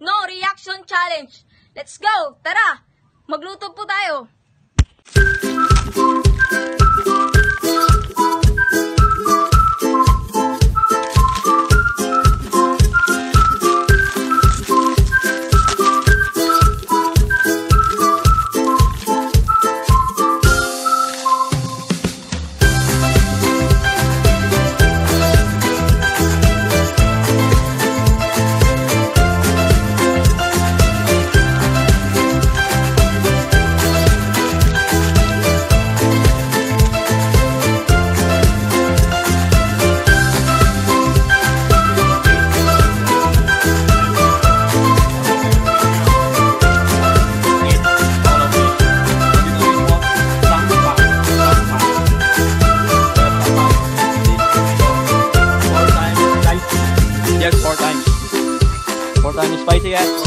No reaction challenge. Let's go! Tara! Magluto po tayo. Yet?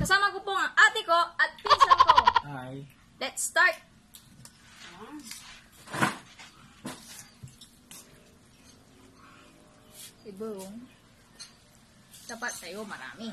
Kasama ko po ang ate ko at pinsan ko. Hi. Let's start! Ibong. Dapat sa'yo marami.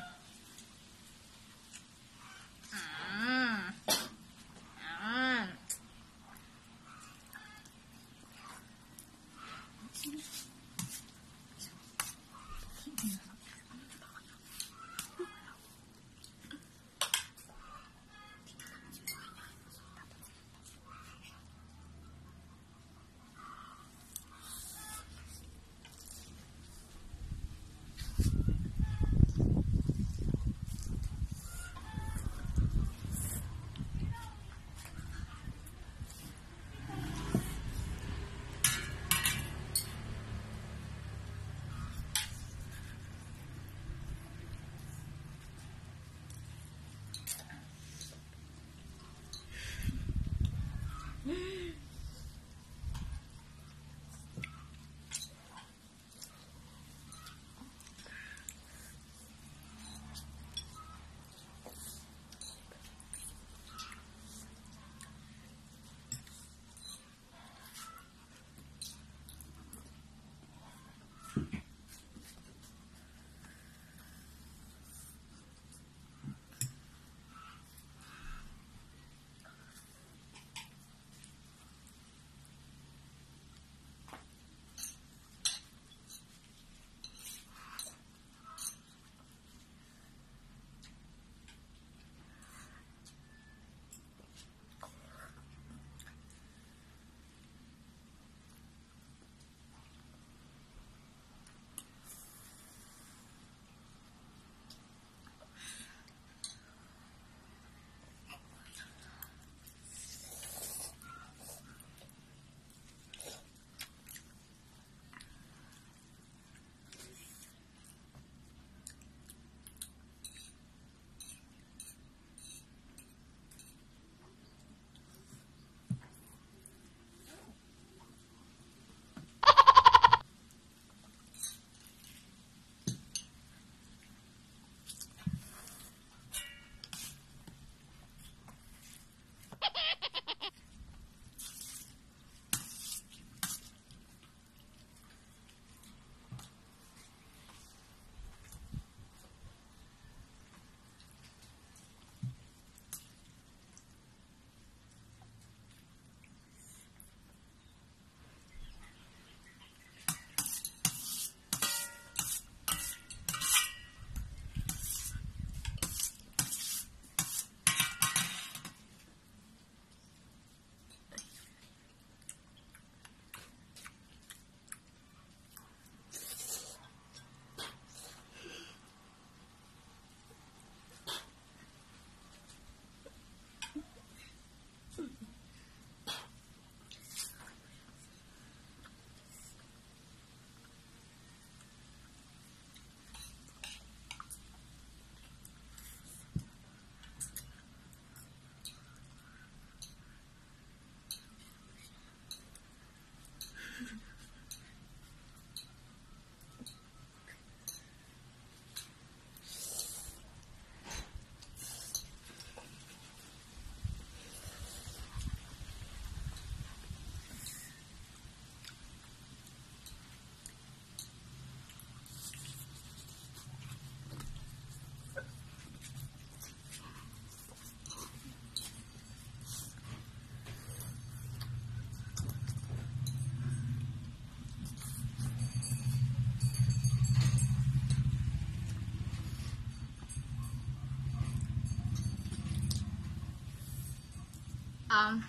Um,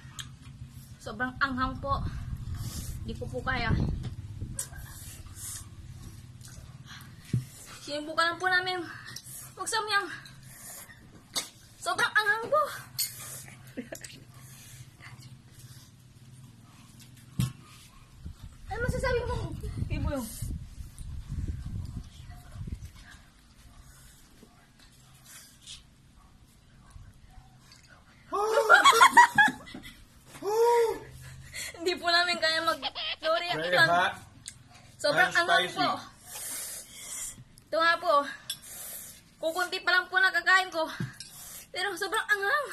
sobrang anghang po. Hindi ko po kaya. Sinubukan lang po namin magsamyang. Sobrang anghang po. Ano masasabi mo? Ibo yung. Hindi po namin kaya mag Sorry, Very reaction. hot. Sobrang and anghang spicy. po. Ito nga po. Kukunti pa lang po nakakain ko. Pero sobrang anghang.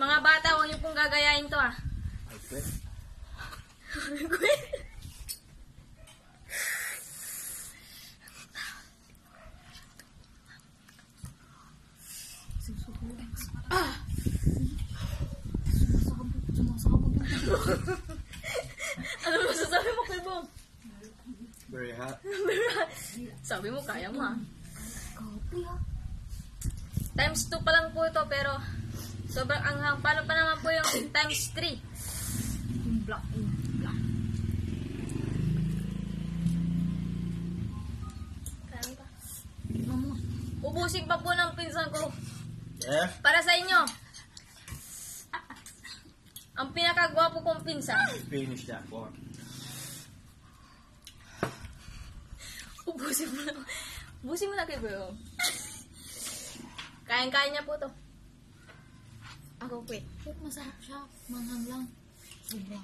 Mga bata, huwag niyo pong gagayain to ah. Okay. ano masasabi mo, Kuya Bong? Very hot. Sabi mo, kaya mo ah. Times 2 pa lang po ito, pero sobrang anghang. Paano pa naman po yung times 3? Yung black, black. Ubusin pa po ng pinsan ko. Yeah? Para sa inyo. Ang pinakagwapo kong pinsan. Finish that one. Ubusin mo na. Ubusin mo na kay Bro. Kain-kain niya po to. Ako po eh. Wait, masarap siya. Manghang lang. Sobra.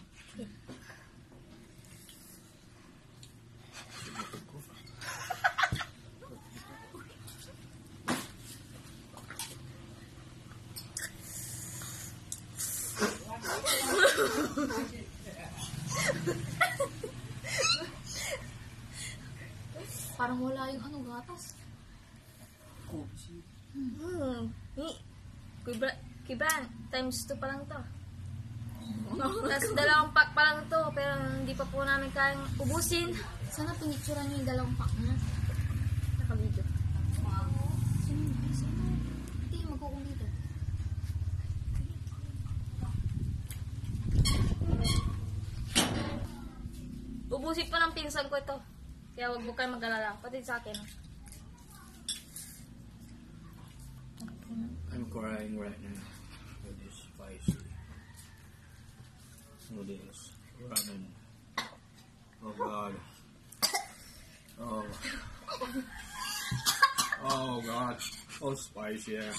Parang wala yung ano, gatas. Hmm. Kibra, times 2 pa lang to. Tapos dalawang pack pa lang to, pero hindi pa po namin kayang ubusin. Sana pinicturean niyo yung dalawang pack niya. Naka-video. Ubusin pa ng pinsan ko ito. Kaya wag mo kayo mag-alala. Pati sa akin. I'm crying right now. This ramen. Oh God. Oh. Oh God. So spicy. Yeah.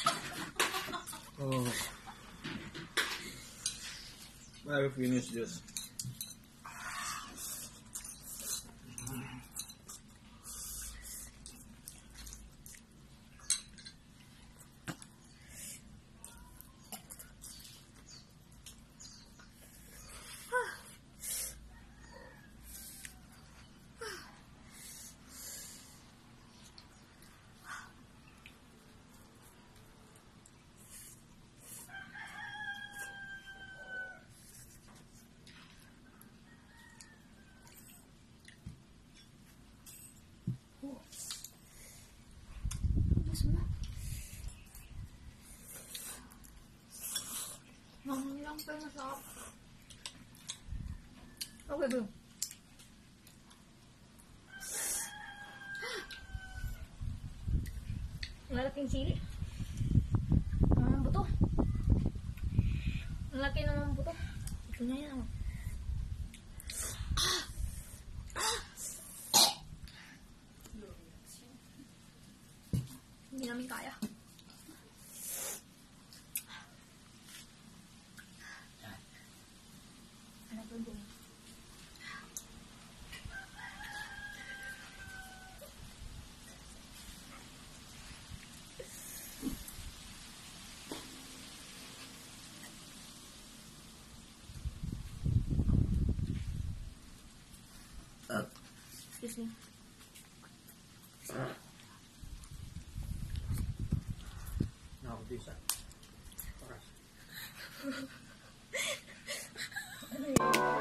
Oh. I will finish this. Pero masarap. Sili. Ang buto. Ang laki naman buto. Ito na yan. excuse me. No, do side. Alright.